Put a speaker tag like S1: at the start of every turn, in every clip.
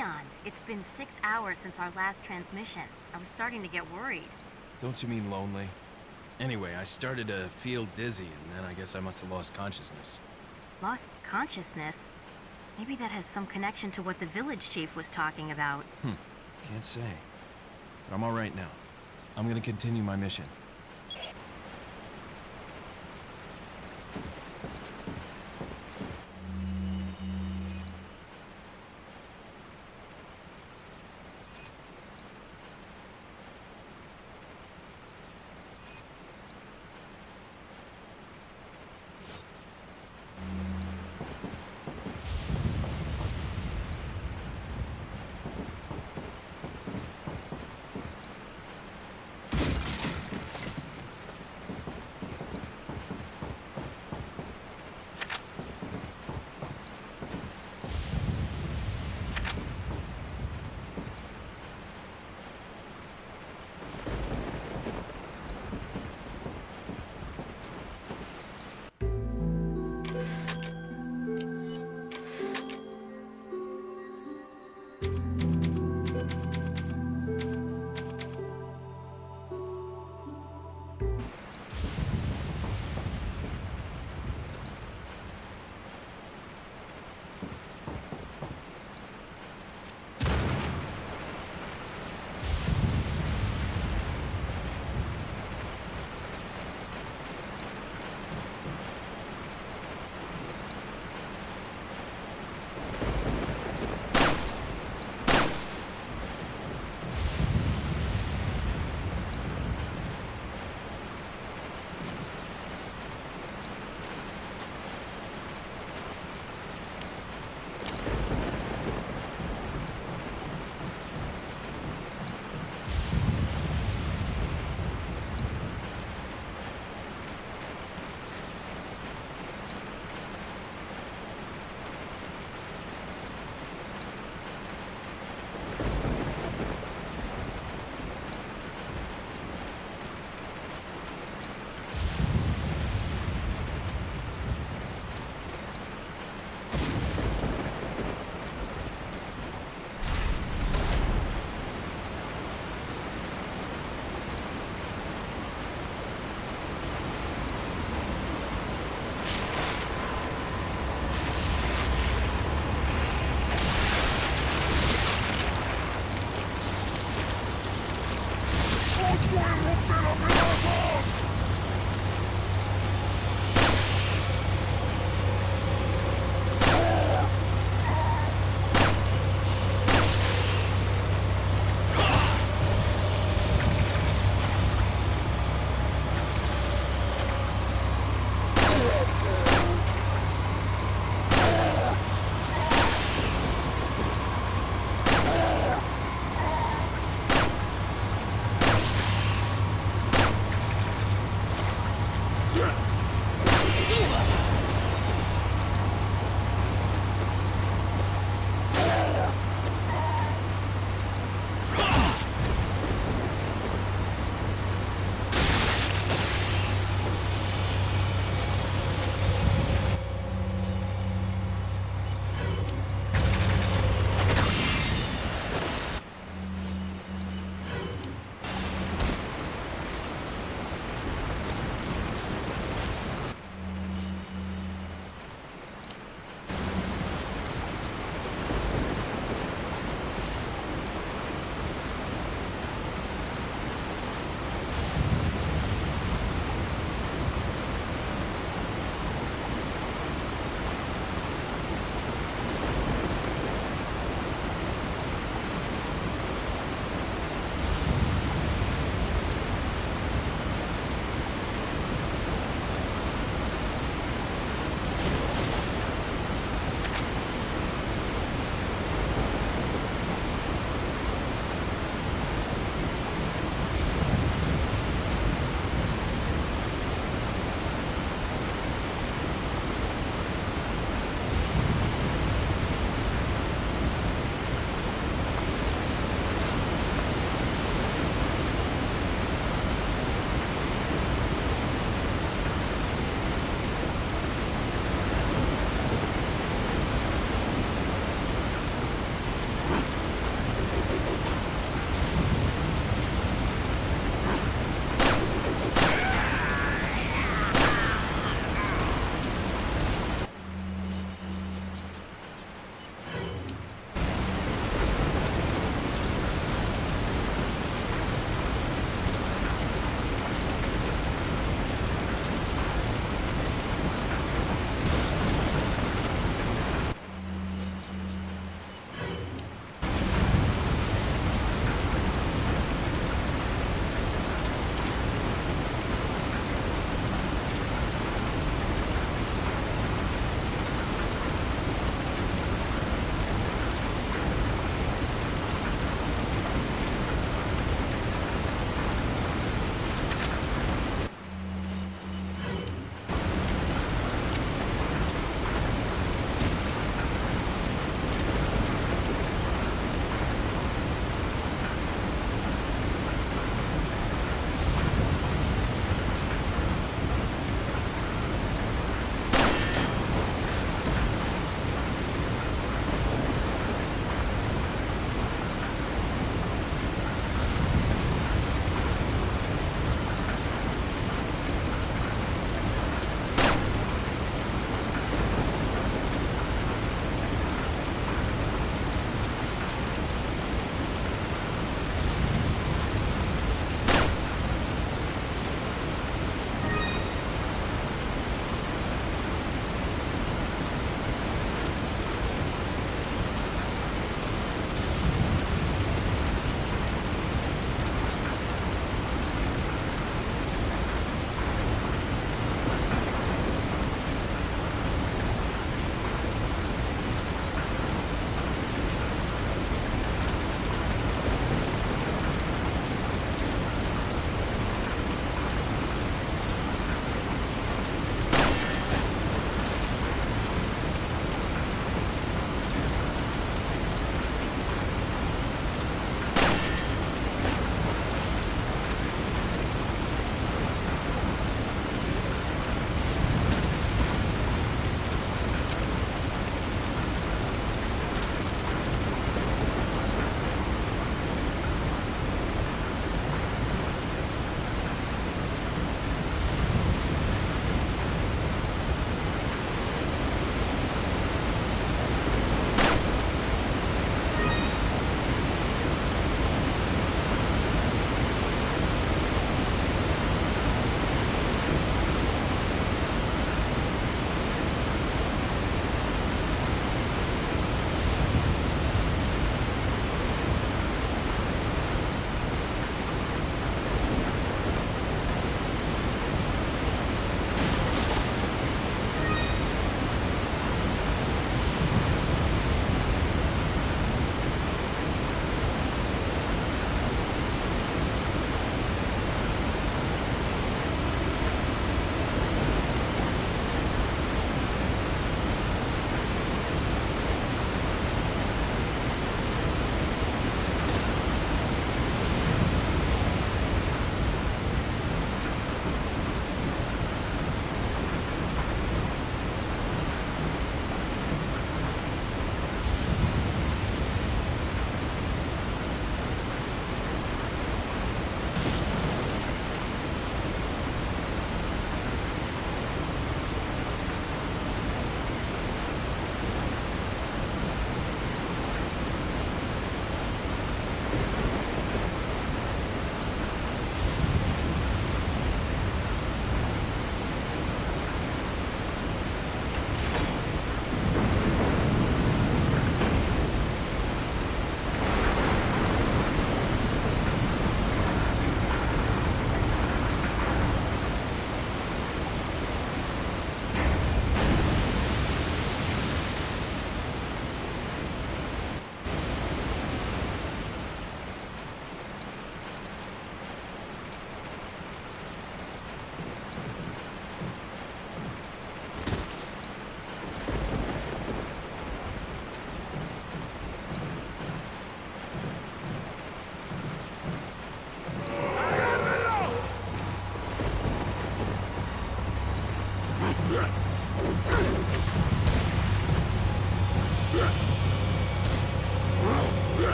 S1: Leon, it's been six hours since our last transmission. I was starting to get worried.
S2: Don't you mean lonely? Anyway, I started to feel dizzy, and then I guess I must have lost consciousness.
S1: Lost consciousness? Maybe that has some connection to what the village chief was talking about.
S2: Hmm. Can't say. But I'm alright now. I'm gonna continue my mission.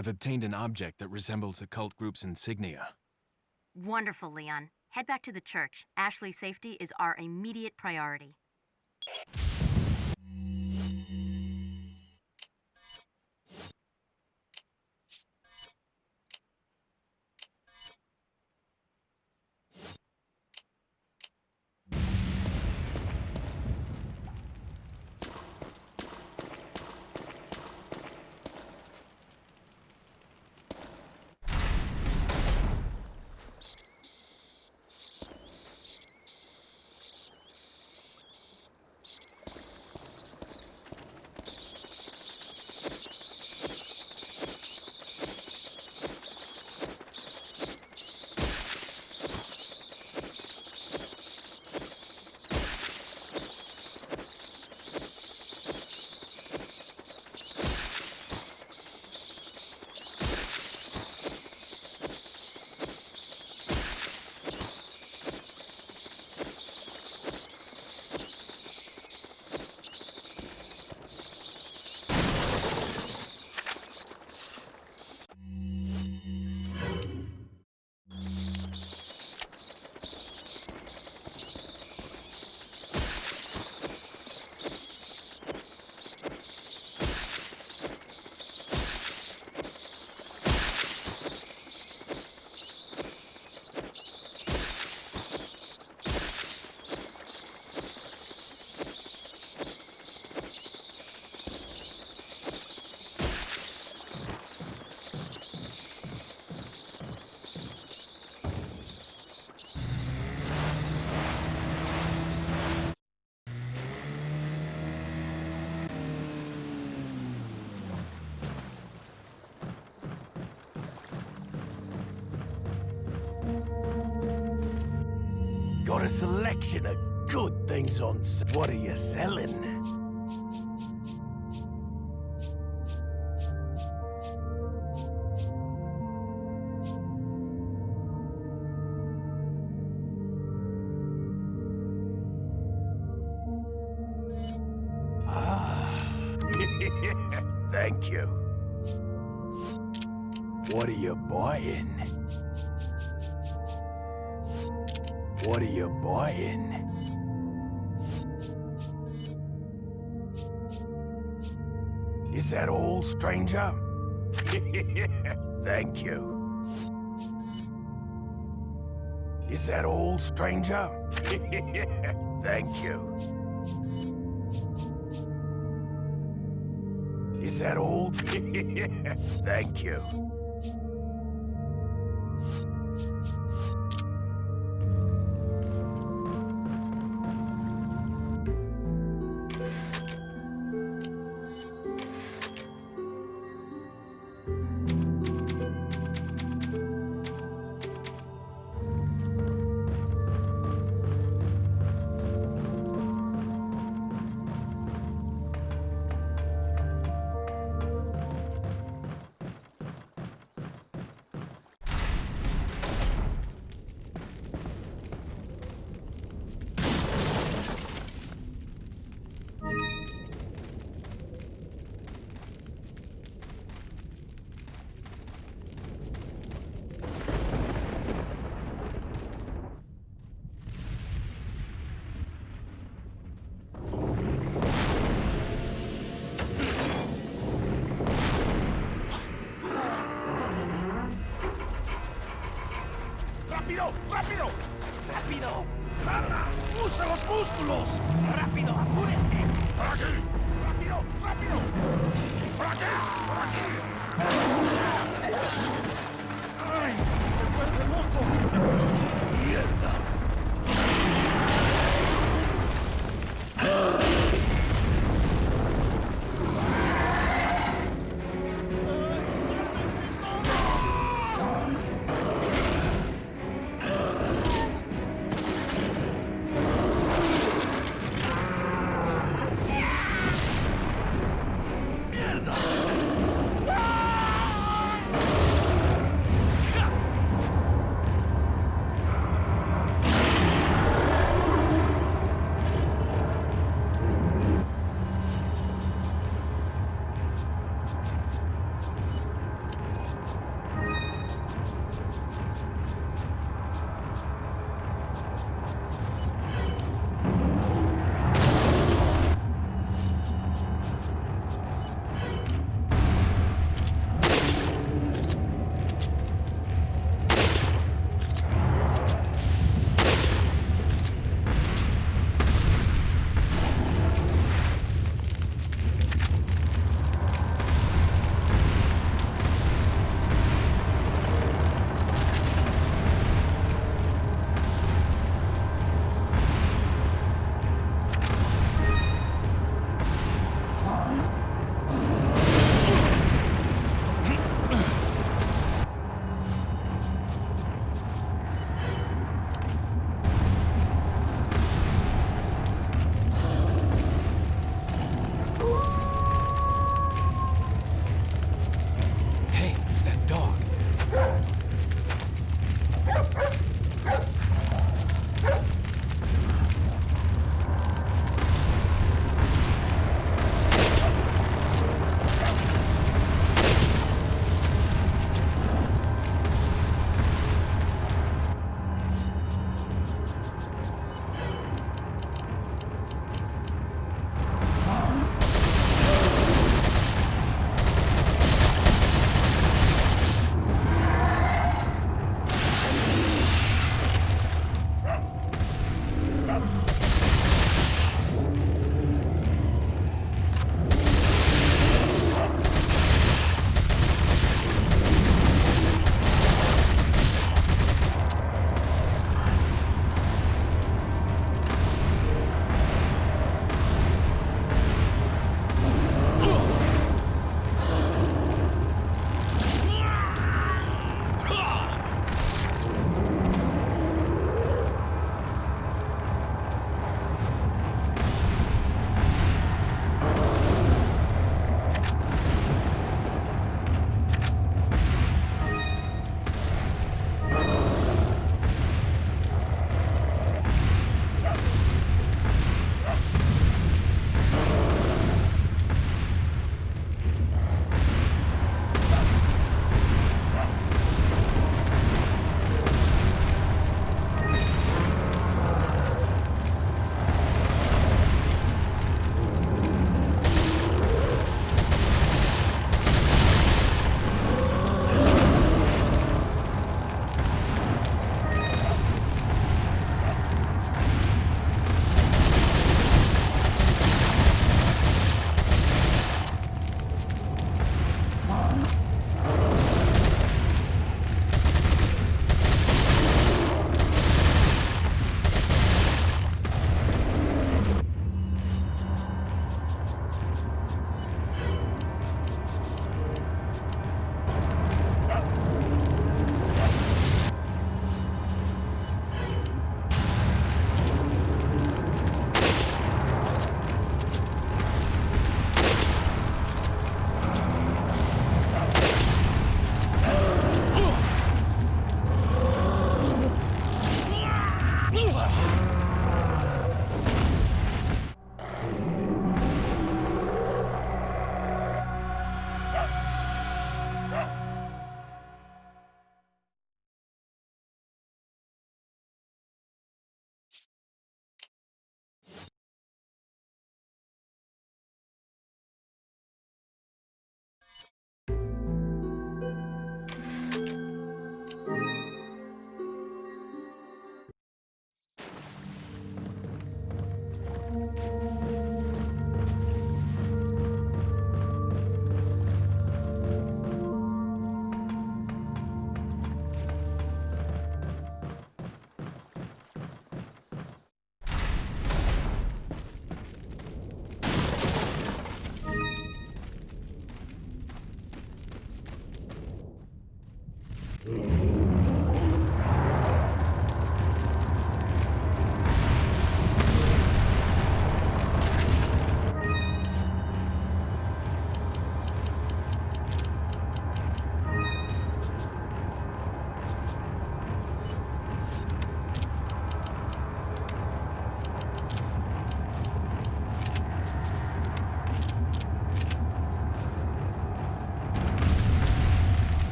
S2: I've obtained an object that resembles a cult group's insignia.
S1: Wonderful, Leon. Head back to the church. Ashley's safety is our immediate priority.
S3: Selection of good things on. s- What are you selling? Ah, thank you. What are you buying? What are you buying? Is that all, stranger? Thank you. Is that all, stranger? Thank you. Is that all? Thank you.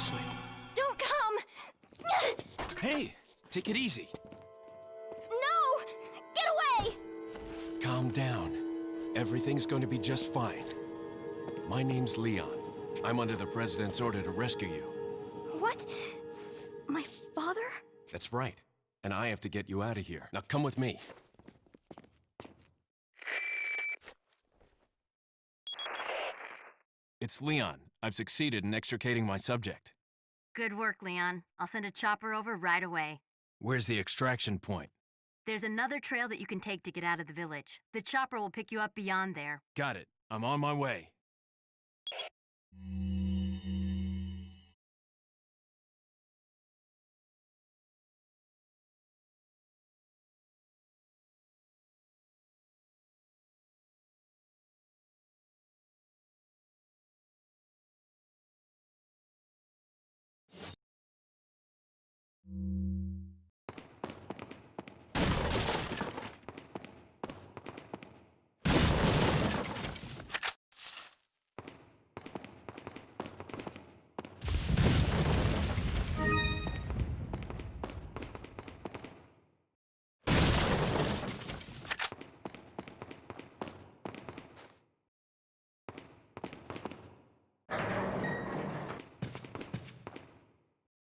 S2: Ashley!
S4: Don't come!
S2: Hey! Take it easy.
S4: No! Get away!
S2: Calm down. Everything's going to be just fine. My name's Leon. I'm under the President's order to rescue you.
S4: What? My father?
S2: That's right. And I have to get you out of here. Now come with me. It's Leon. I've succeeded in extricating my subject.
S1: Good work, Leon. I'll send a chopper over right away.
S2: Where's the extraction point?
S1: There's another trail that you can take to get out of the village. The chopper will pick you up beyond there.
S2: Got it. I'm on my way.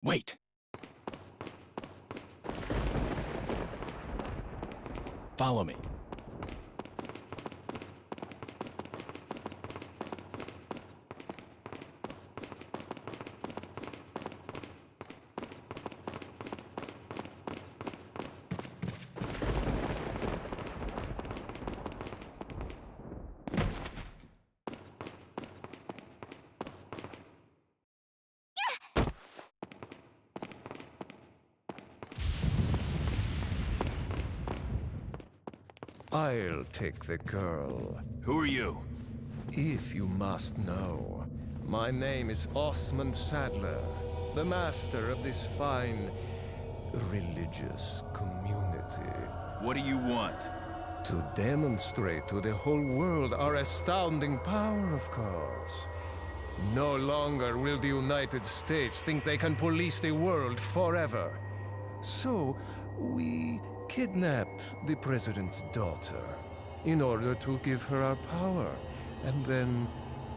S2: Wait! Follow me.
S5: I'll take the girl.
S2: Who are you?
S5: If you must know, my name is Osmund Saddler, the master of this fine religious community.
S2: What do you want?
S5: To demonstrate to the whole world our astounding power, of course. No longer will the United States think they can police the world forever. So, we kidnap the president's daughter in order to give her our power and then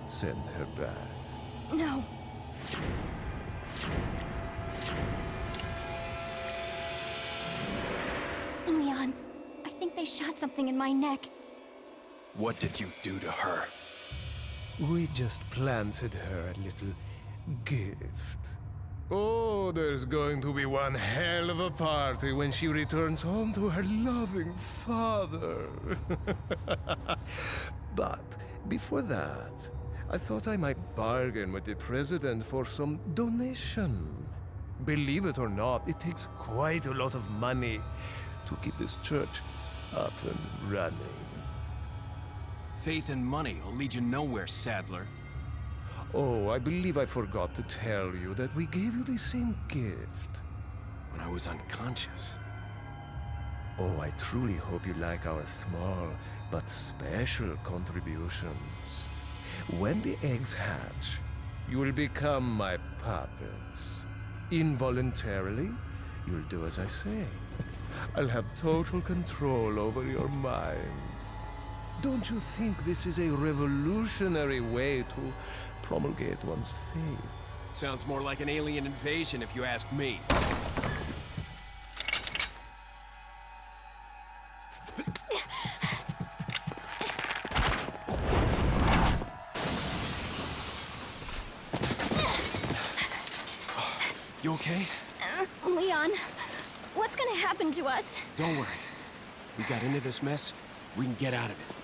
S5: send her back.
S4: No. Leon, I think they shot something in my neck.
S2: What did you do to her?
S5: We just planted her a little gift. Oh, there's going to be one hell of a party when she returns home to her loving father. but before that, I thought I might bargain with the president for some donation. Believe it or not, it takes quite a lot of money to keep this church up and running.
S2: Faith and money will lead you nowhere, Saddler.
S5: Oh, I believe I forgot to tell you that we gave you the same gift.
S2: When I was unconscious.
S5: Oh, I truly hope you like our small but special contributions. When the eggs hatch, you will become my puppets. Involuntarily, you'll do as I say. I'll have total control over your minds. Don't you think this is a revolutionary way to promulgate one's faith.
S2: Sounds more like an alien invasion if you ask me. You okay?
S4: Uh, Leon, what's gonna happen to us?
S2: Don't worry. We got into this mess, we can get out of it.